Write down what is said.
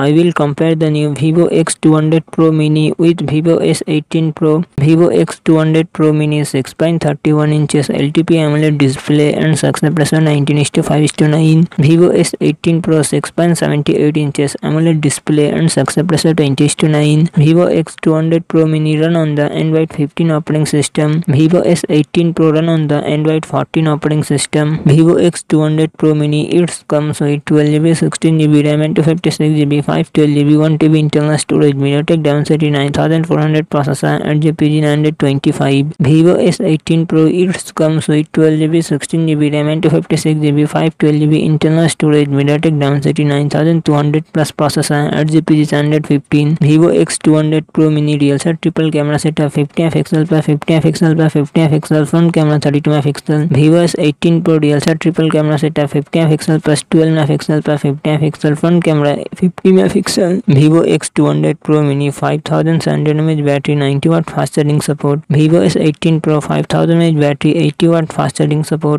I will compare the new Vivo X200 Pro Mini with Vivo S18 Pro. Vivo X200 Pro Mini 6.31 inches LTP AMOLED display and success ratio 19 to 5 to 9. Vivo S18 Pro 6.78 inches AMOLED display and success ratio 20 to 9. Vivo X200 Pro Mini run on the Android 15 operating system. Vivo S18 Pro run on the Android 14 operating system. Vivo X200 Pro Mini it comes with 12GB, 16GB RAM and 256GB, 512GB, 1TB internal storage, MediaTek Dimensity 9400 processor, 8GB 925. Vivo S18 Pro it comes with 12GB, 16GB RAM and 256GB, 512GB internal storage, MediaTek Dimensity 9200 plus processor, 8GB 115. Vivo X200 Pro Mini real set triple camera setup 50 MP by 50 MP by 50 MP front camera 32 MP. Vivo S18 Pro real set triple camera setup 50 MP plus 12 MP by 50 MP front camera 50 MP. Vivo X200 Pro Mini 5700 mAh battery 90 watt fast charging support. Vivo S18 Pro 5000 mAh battery 80 watt fast charging support.